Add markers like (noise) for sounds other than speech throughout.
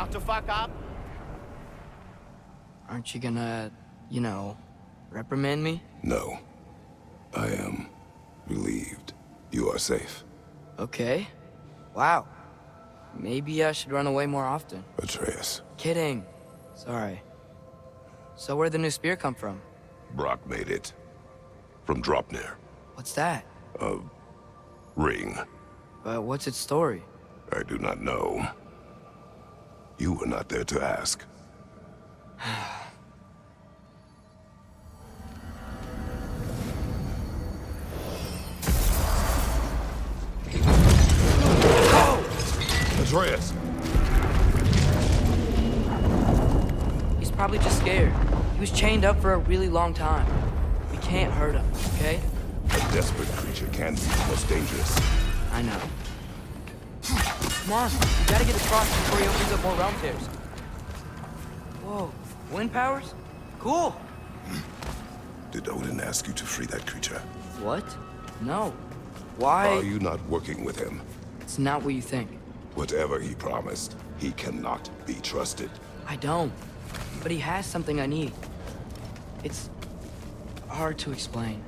not to fuck up? Aren't you gonna, you know, reprimand me? No. I am relieved. You are safe. Okay. Wow. Maybe I should run away more often. Atreus. Kidding. Sorry. So where'd the new spear come from? Brok made it. From Draupnir. What's that? A ring. But what's its story? I do not know. You were not there to ask. Atreus! He's probably just scared. He was chained up for a really long time. We can't hurt him, okay? A desperate creature can be the most dangerous. I know. Come on, we gotta get across before he opens up more realm tears. Whoa, wind powers? Cool. Did Odin ask you to free that creature? What? No. Why? Are you not working with him? It's not what you think. Whatever he promised, he cannot be trusted. I don't. But he has something I need. It's hard to explain.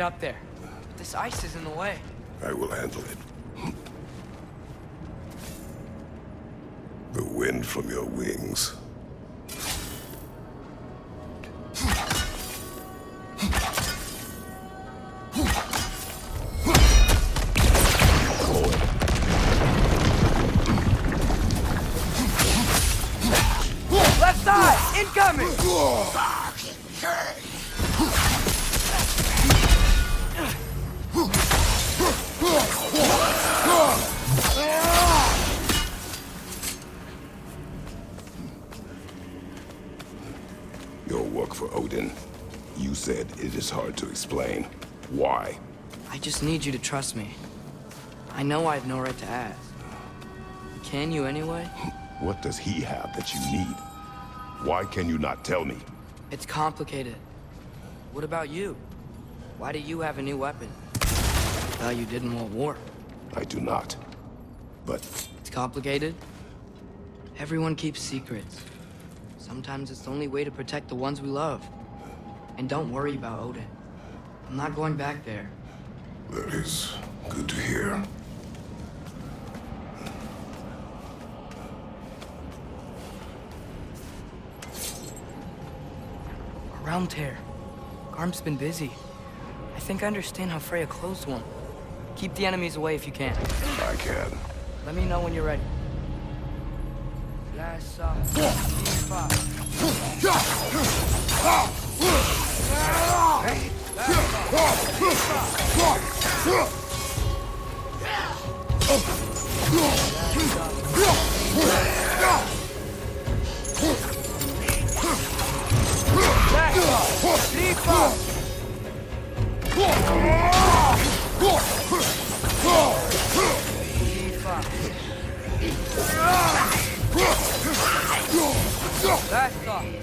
Up there. Your work for Odin. You said it is hard to explain. Why? I just need you to trust me. I know I have no right to ask. Can you anyway? (laughs) What does he have that you need? Why can you not tell me? It's complicated. What about you? Why do you have a new weapon? Well, you didn't want War. I do not. But It's complicated. Everyone keeps secrets. Sometimes it's the only way to protect the ones we love. And don't worry about Odin. I'm not going back there. that is good to hear. Around here. Garm's been busy. I think I understand how Freya closed one. Keep the enemies away if you can. I can. Let me know when you're ready. Last uh, five. Last uh, Last uh,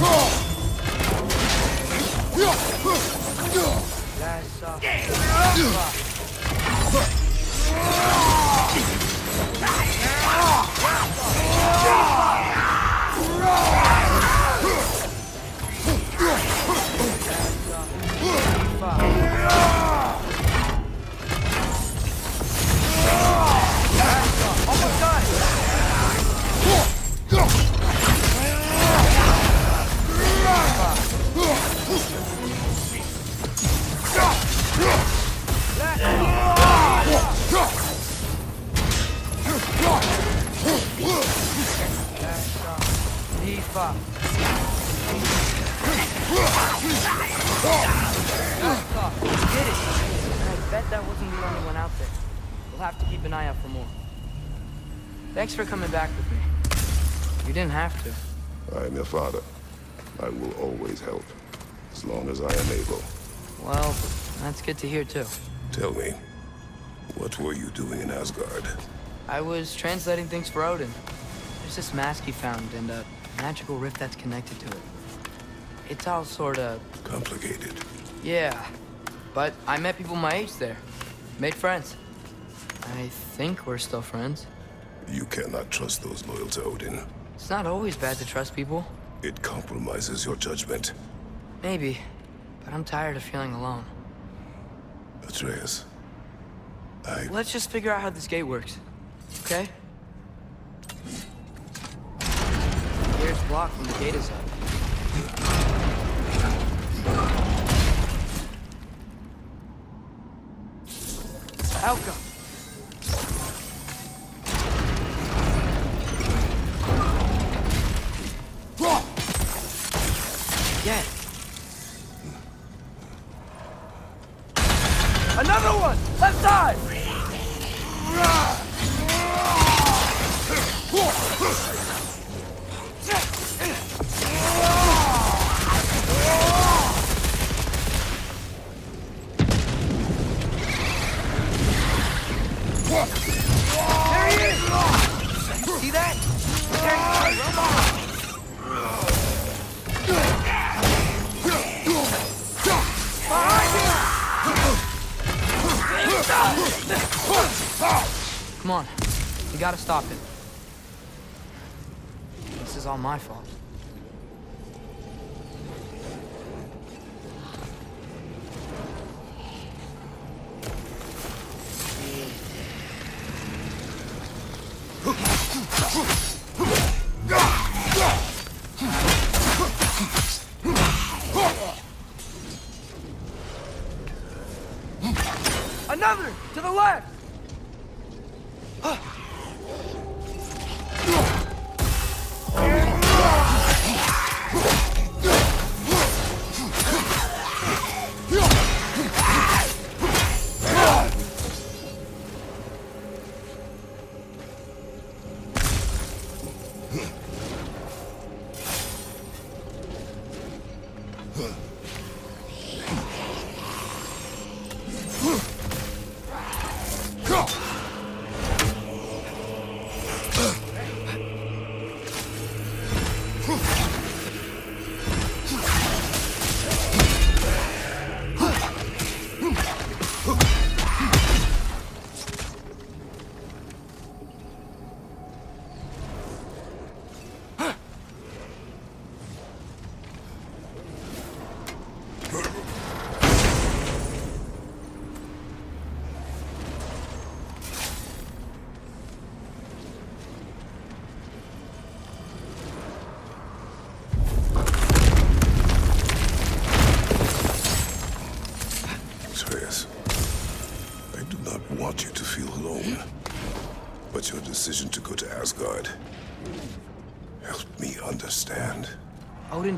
Almost done. Did it. And I bet that wasn't the only one out there. We'll have to keep an eye out for more. Thanks for coming back with me. You didn't have to. I am your father. I will always help, as long as I am able. Well, that's good to hear too. Tell me, what were you doing in Asgard? I was translating things for Odin. There's this mask he found and a magical rift that's connected to it. It's all sorta... Complicated. Yeah. But I met people my age there. Made friends. I think we're still friends. You cannot trust those loyal to Odin. It's not always bad to trust people. It compromises your judgment. Maybe. But I'm tired of feeling alone. Atreus, I... Let's just figure out how this gate works. Okay? Here's blocked when the up. Helga! Yeah. Another one! Left side! There Come on. We gotta stop him. This is all my fault.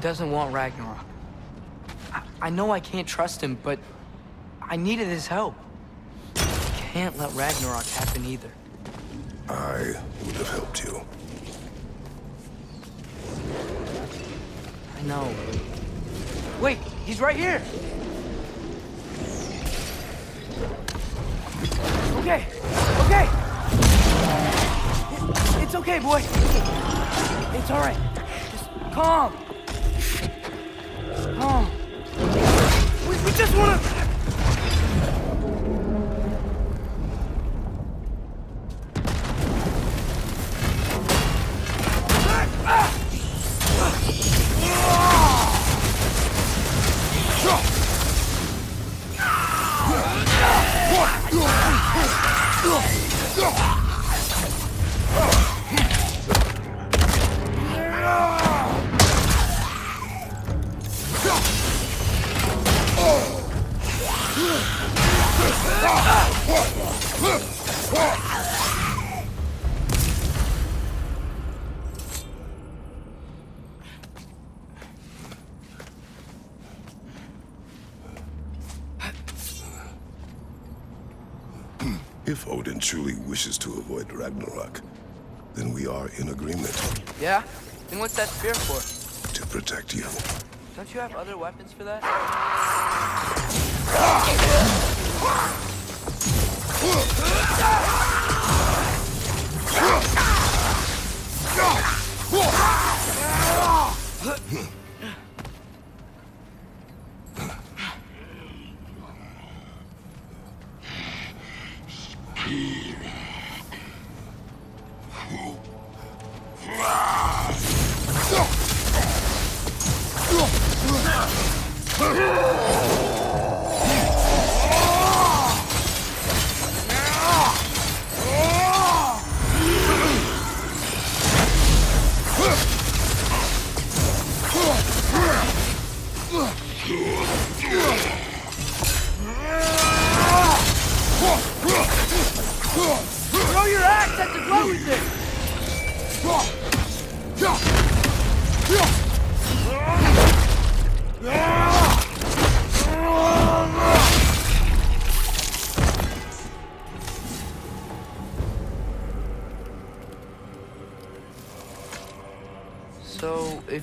Doesn't want Ragnarok. I, I know I can't trust him, but I needed his help. Can't let Ragnarok happen either. I would have helped you. I know. Wait, he's right here. Okay, okay. It's okay, boy. It's all right. Just calm. Calm. We, we just want wishes to avoid Ragnarok, then we are in agreement Yeah? Then what's that spear for? to protect you. Don't you have other weapons for that? Throw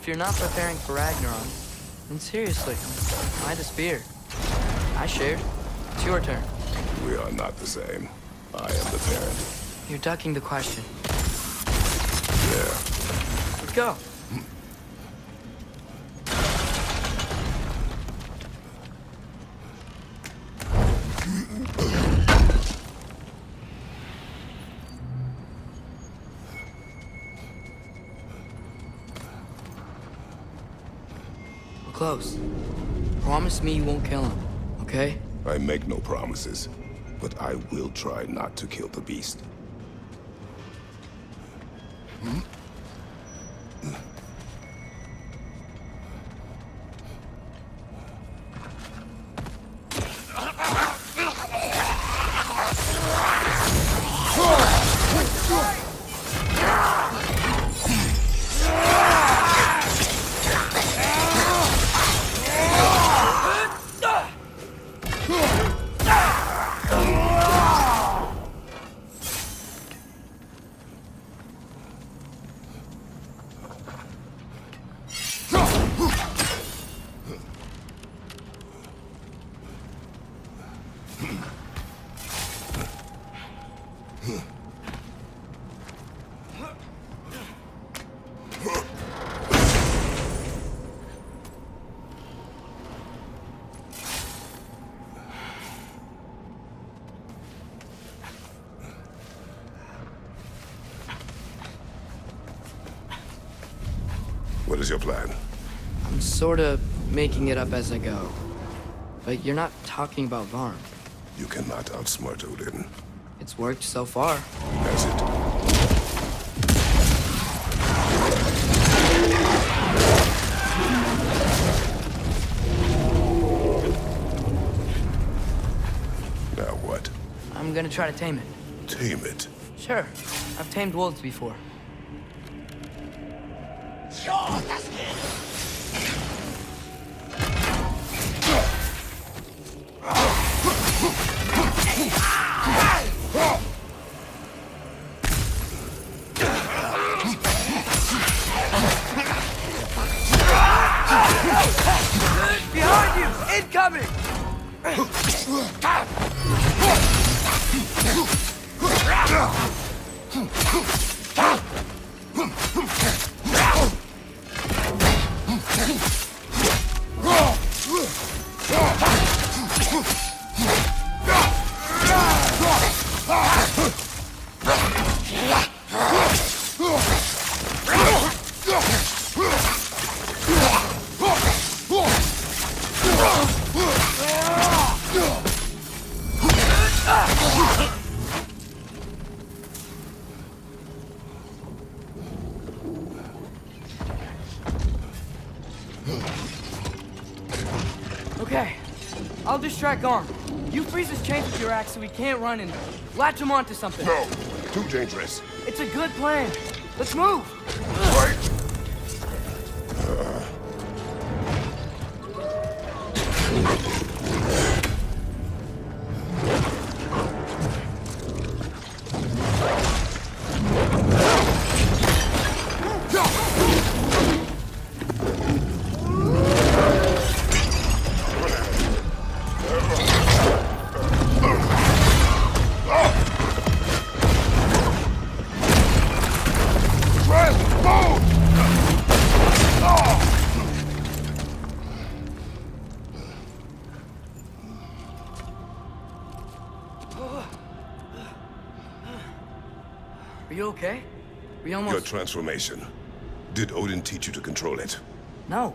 if you're not preparing for Ragnarok, then seriously, why the spear? I shared. It's your turn. We are not the same. I am the parent. You're ducking the question. Yeah. Let's go. Close. Promise me you won't kill him, okay? I make no promises, but I will try not to kill the beast. Hmm? What is your plan? I'm sort of making it up as I go. But you're not talking about Varn. You cannot outsmart Odin. It's worked so far. Has it? Now what? I'm gonna try to tame it. Tame it. Sure, I've tamed wolves before. So he can't run and latch him onto something. No! Too dangerous. It's a good plan. Let's move! Are you okay? We almost... Your transformation. Did Odin teach you to control it? No.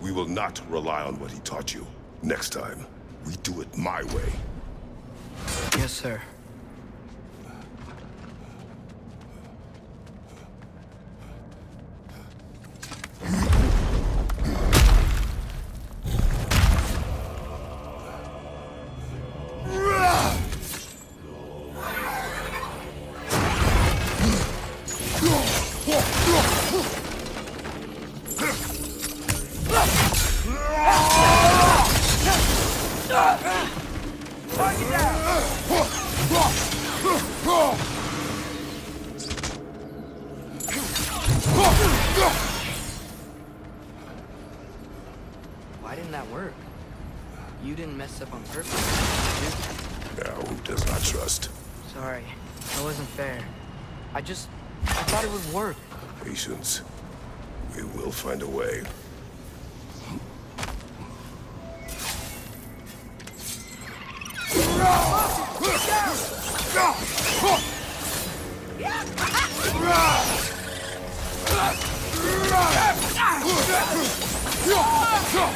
We will not rely on what he taught you. Next time, we do it my way. Yes, sir. 跳跳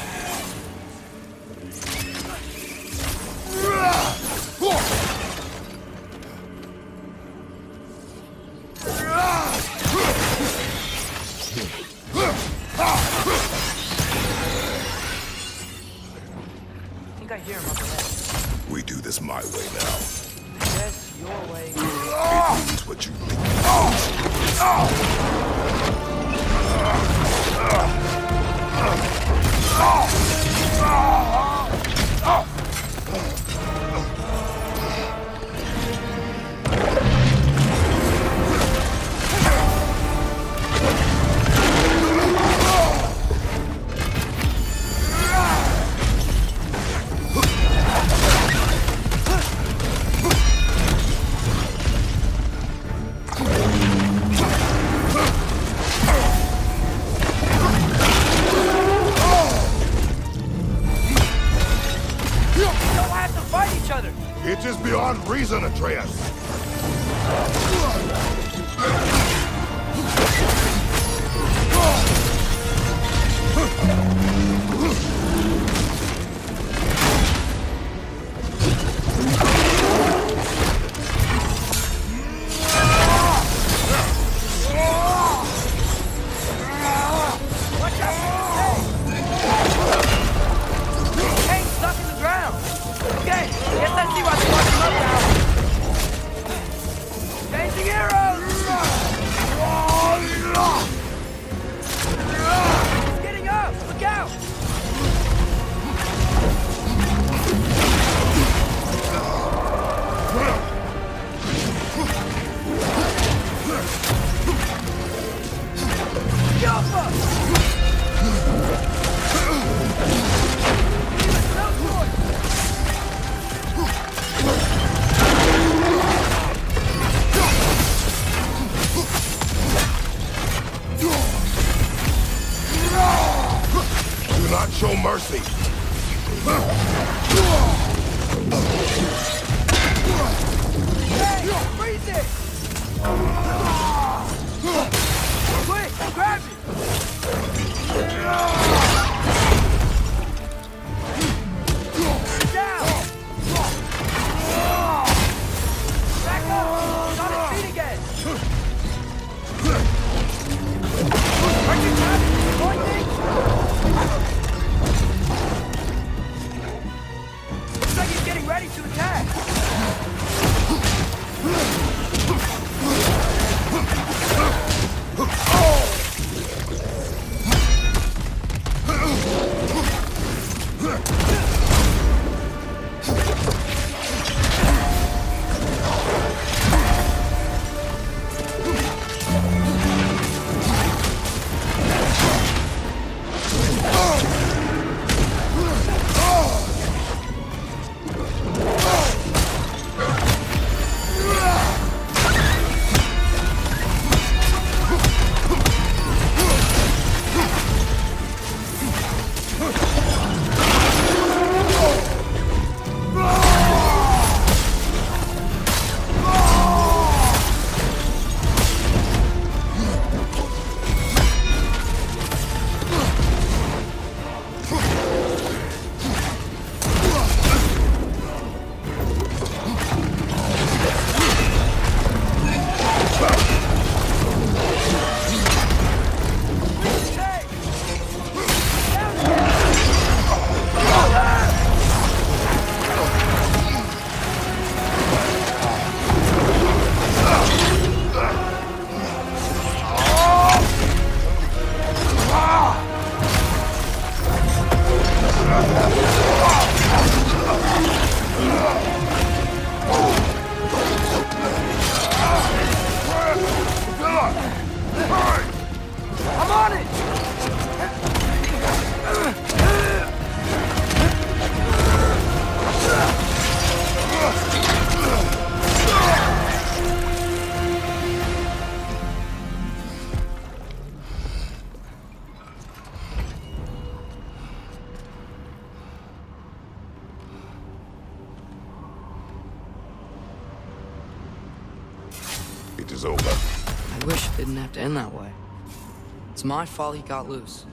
my fault he got loose.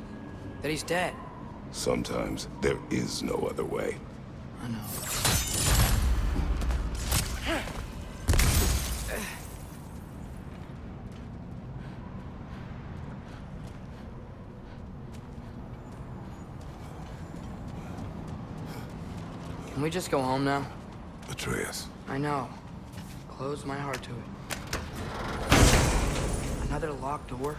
That he's dead. Sometimes there is no other way. I know. Can we just go home now? Atreus. I know. Close my heart to it. Another locked door?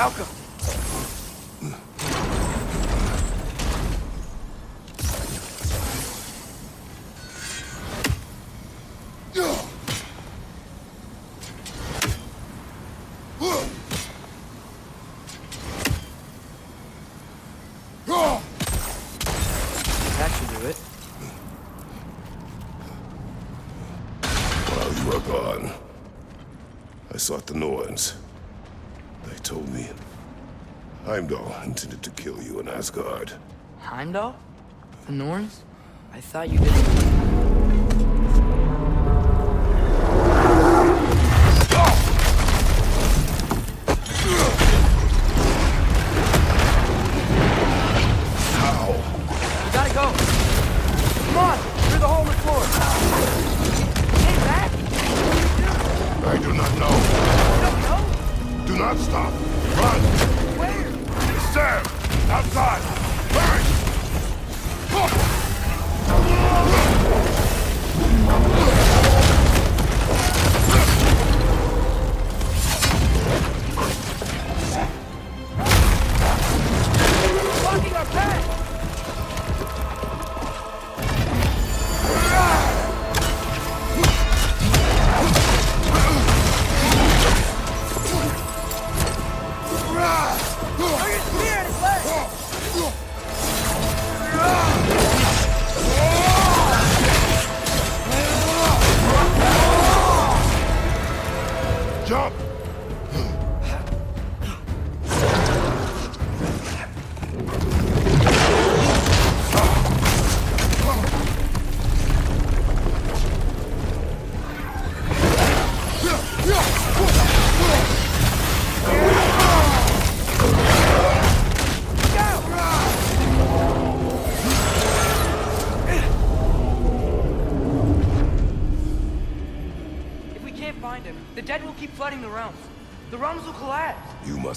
Alka! That should do it. While you were gone, I sought the Norns. They told me Heimdall intended to kill you in Asgard. Heimdall? The Norns? I thought you didn't. How? We gotta go. Come on, through the hole in the floor. Hey, back. I do not know. You don't know? Do not stop. Run! There! Outside!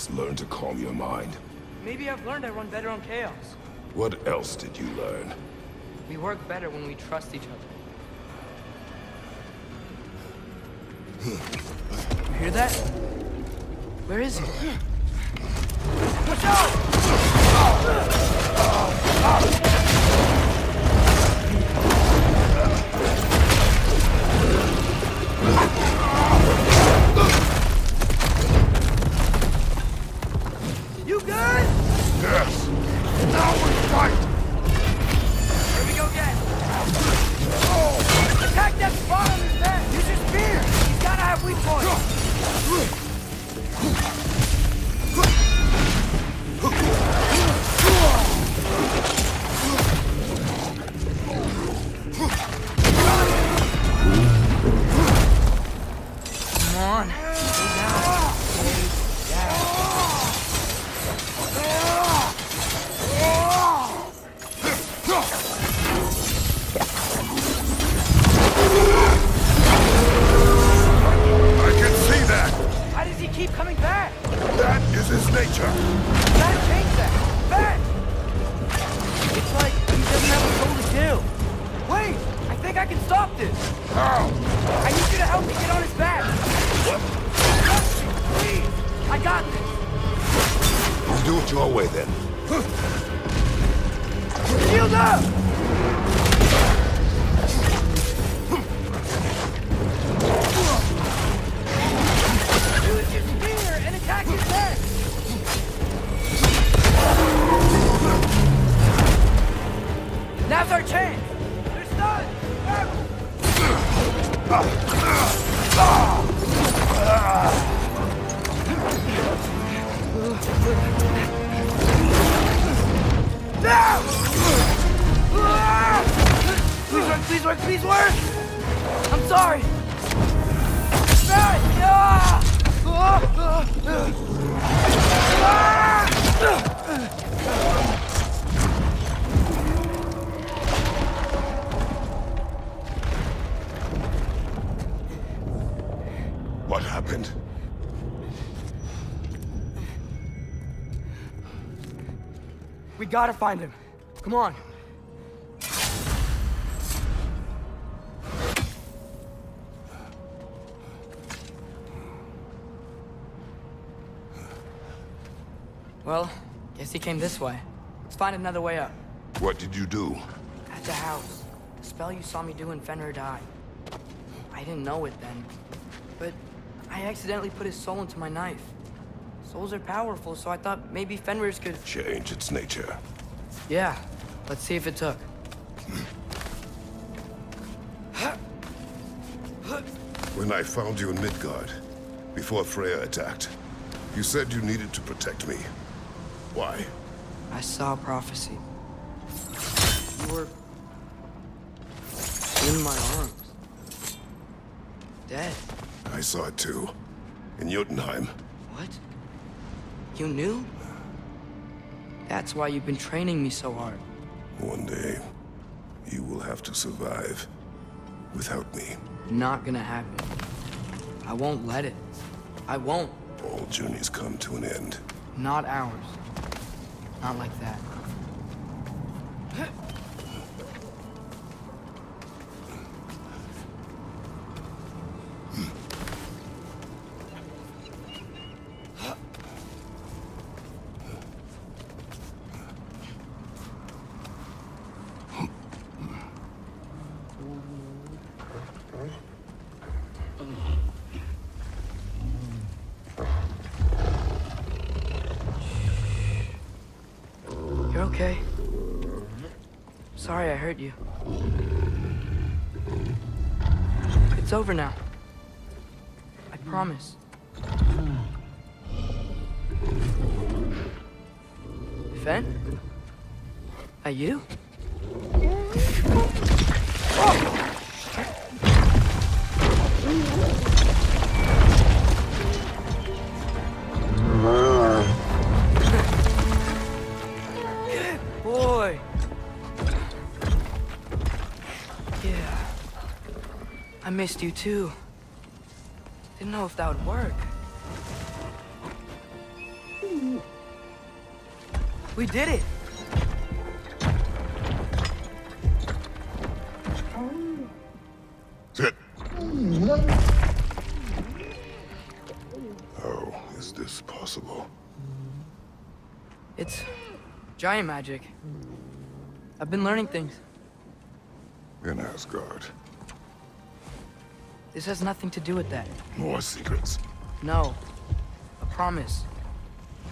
Must learn to calm your mind. Maybe I've learned I run better on chaos. What else did you learn? We work better when we trust each other. You hear that? Where is he? Watch out! Now we fight! Here we go again. Oh, attack that spot on his back. Use your spear. He's gotta have weak points. Help me get on his back. Please. I got this. We'll do it your way then. Shield up! Use spear and attack his head! Now's our chance! Please work, please work! I'm sorry! Gotta find him. Come on. Well, guess he came this way. Let's find another way up. What did you do? At the house. The spell you saw me do in Fenrir died. I didn't know it then. But I accidentally put his soul into my knife. Souls are powerful, so I thought maybe Fenrir's could... Change its nature. Yeah. Let's see if it took. When I found you in Midgard, before Freya attacked, you said you needed to protect me. Why? I saw a prophecy. You were... in my arms. Dead. I saw it too. In Jotunheim. You knew? That's why you've been training me so hard. One day, you will have to survive without me. Not gonna happen. I won't let it. I won't. All journeys come to an end. Not ours. Not like that. Okay. Sorry I hurt you. It's over now. I promise. Fen? Are you? Missed you too. Didn't know if that would work. We did it! Sit. How is this possible? It's giant magic. I've been learning things. In Asgard. This has nothing to do with that. More secrets. No. A promise.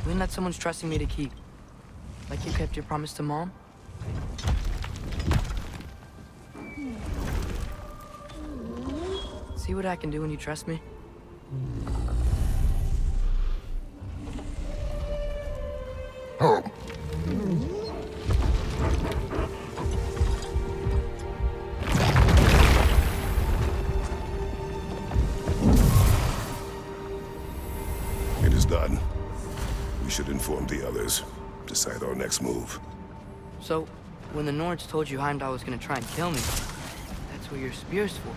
One that someone's trusting me to keep. Like you kept your promise to Mom? See what I can do when you trust me? Move. So, when the Norns told you Heimdall was gonna try and kill me, that's what your spear's for,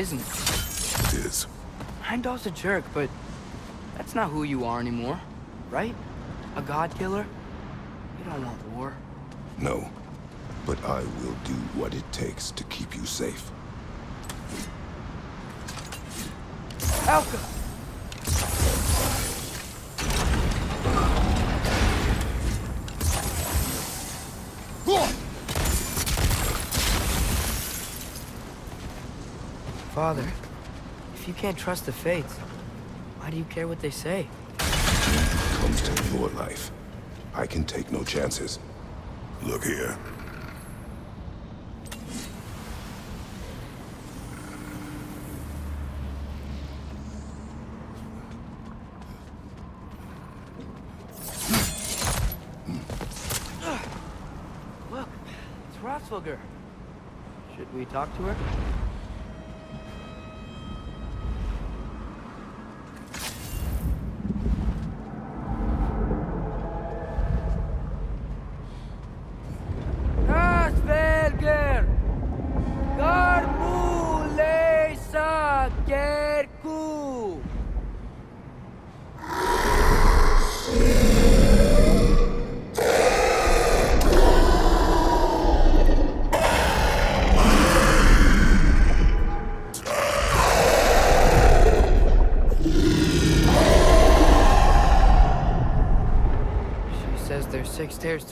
isn't it? It is. Heimdall's a jerk, but that's not who you are anymore, right? A god killer? You don't want war. No. But I will do what it takes to keep you safe. Alka! Father, if you can't trust the fates, why do you care what they say? comes to your life. I can take no chances. Look here. Look, it's Rotsvogr. Should we talk to her?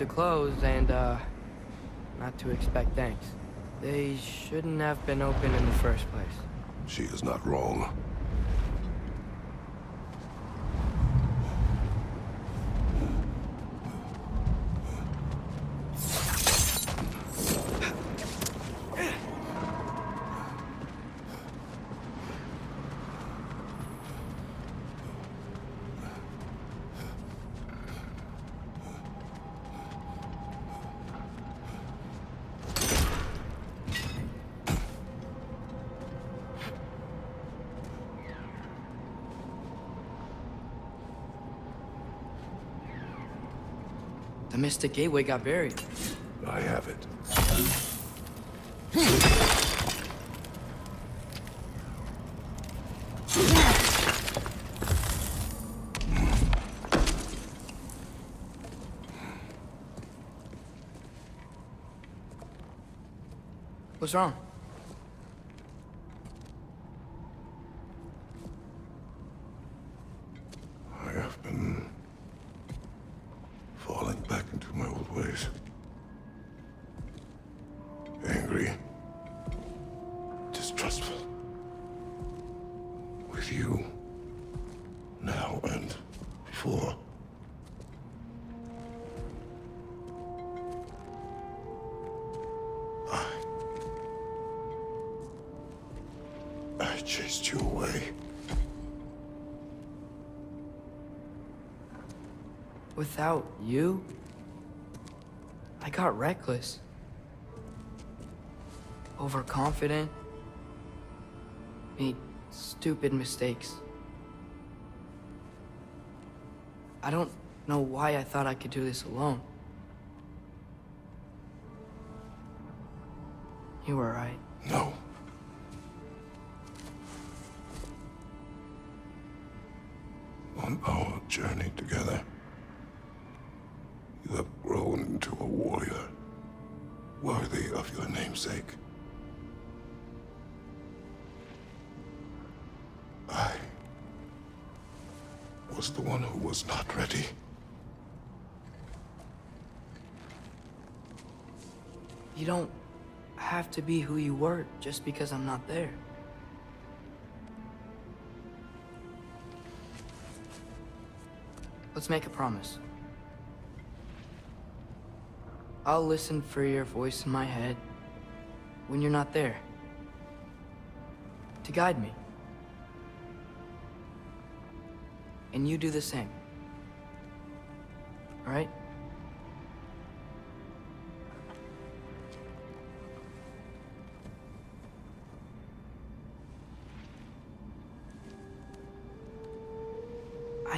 To close and, uh, not to expect thanks. They shouldn't have been open in the first place. She is not wrong. The Mystic Gateway got buried. I have it. What's wrong? Chased you away. Without you, I got reckless. Overconfident. Made stupid mistakes. I don't know why I thought I could do this alone. You were right. No. Have to be who you were just because I'm not there. Let's make a promise. I'll listen for your voice in my head when you're not there. To guide me. And you do the same. All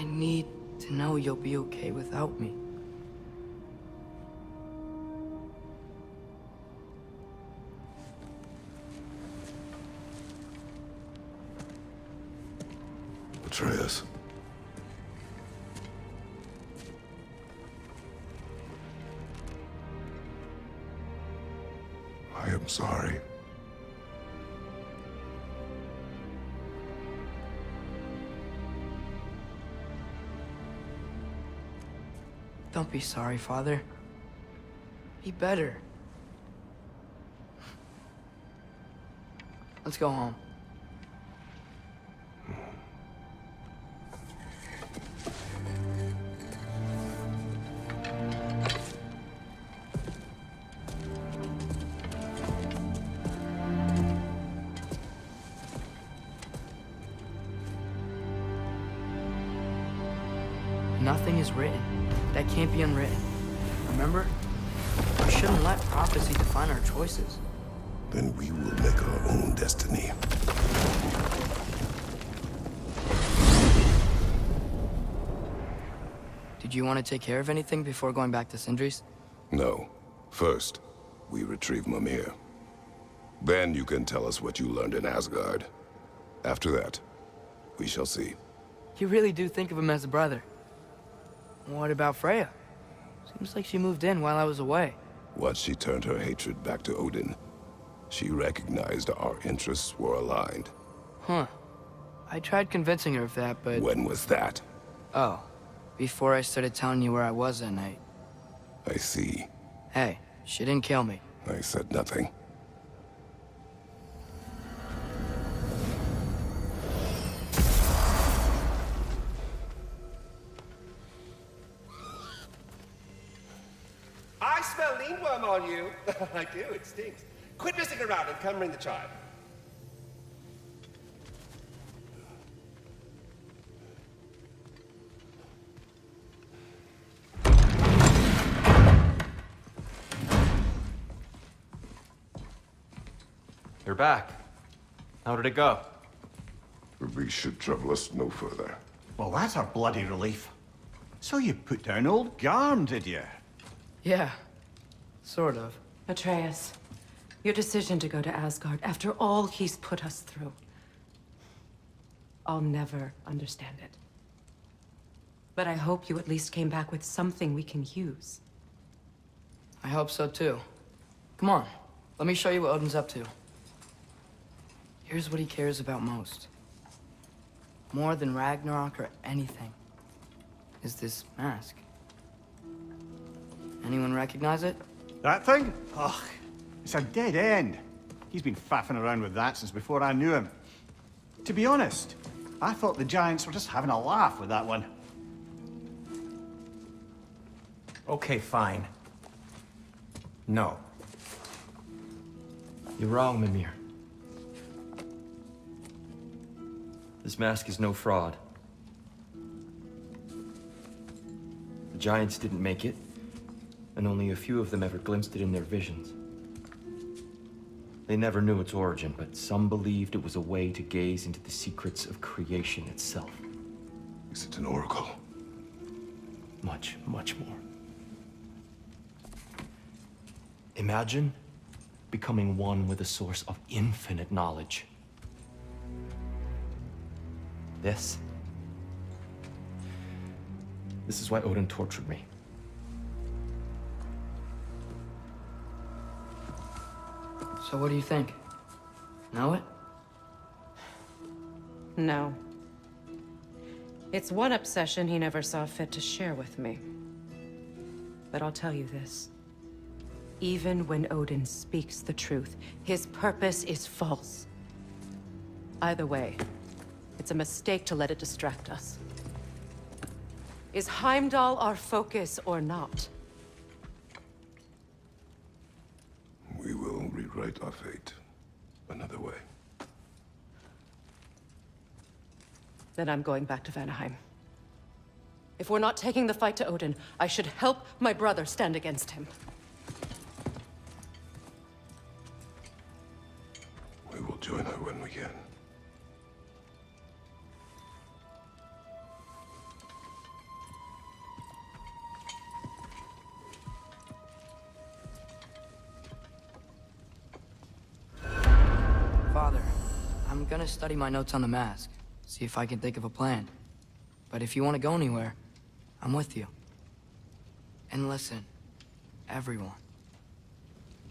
I need to know you'll be okay without me. Atreus. Be sorry, Father. Be better. Let's go home. Unwritten. Remember? We shouldn't let prophecy define our choices. then we will make our own destiny. Did you want to take care of anything before going back to Sindri's? No. First, we retrieve Mimir. Then you can tell us what you learned in Asgard. After that, we shall see. You really do think of him as a brother. What about Freya? Seems like she moved in while I was away. Once she turned her hatred back to Odin, she recognized our interests were aligned. Huh. I tried convincing her of that, but... When was that? Oh. Before I started telling you where I was that night. I see. Hey, she didn't kill me. I said nothing. It stinks. Quit messing around and come bring the child. You're back. How did it go? We should trouble us no further. Well, that's a bloody relief. So you put down old Garm, did you? Yeah. Sort of. Atreus, your decision to go to Asgard after all he's put us through. I'll never understand it. But I hope you at least came back with something we can use. I hope so too. Come on, let me show you what Odin's up to. Here's what he cares about most. More than Ragnarok or anything. Is this mask. Anyone recognize it? That thing? Ugh, it's a dead end. He's been faffing around with that since before I knew him. To be honest, I thought the Giants were just having a laugh with that one. Okay, fine. No. You're wrong, Mimir. This mask is no fraud. The Giants didn't make it, and only a few of them ever glimpsed it in their visions. They never knew its origin, but some believed it was a way to gaze into the secrets of creation itself. Is it an oracle? Much, much more. Imagine becoming one with a source of infinite knowledge. This. This is why Odin tortured me. So what do you think? Know it? No. It's one obsession he never saw fit to share with me. But I'll tell you this. Even when Odin speaks the truth, his purpose is false. Either way, it's a mistake to let it distract us. Is Heimdall our focus or not? We our fate another way. Then I'm going back to Vanaheim. If we're not taking the fight to Odin, I should help my brother stand against him. Gonna study my notes on the mask. See if I can think of a plan. But if you want to go anywhere, I'm with you. And listen, everyone.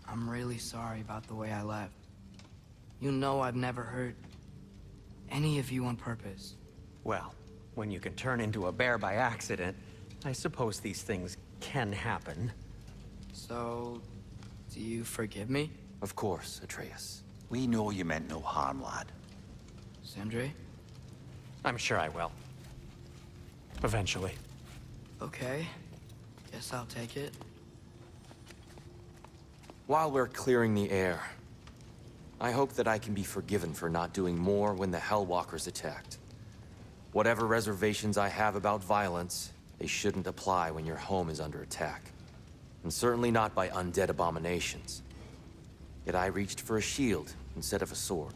I'm really sorry about the way I left. You know I've never hurt any of you on purpose. Well, when you can turn into a bear by accident, I suppose these things can happen. So, do you forgive me, Of course, Atreus. We know you meant no harm, lad. Sindri? I'm sure I will. Eventually. Okay. Guess I'll take it. While we're clearing the air, I hope that I can be forgiven for not doing more when the Hellwalkers attacked. Whatever reservations I have about violence, they shouldn't apply when your home is under attack. And certainly not by undead abominations. Yet I reached for a shield instead of a sword.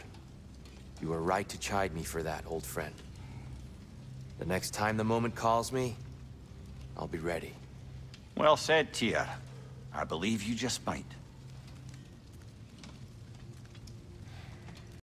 You were right to chide me for that, old friend. The next time the moment calls me, I'll be ready. Well said, Tyr. I believe you just might.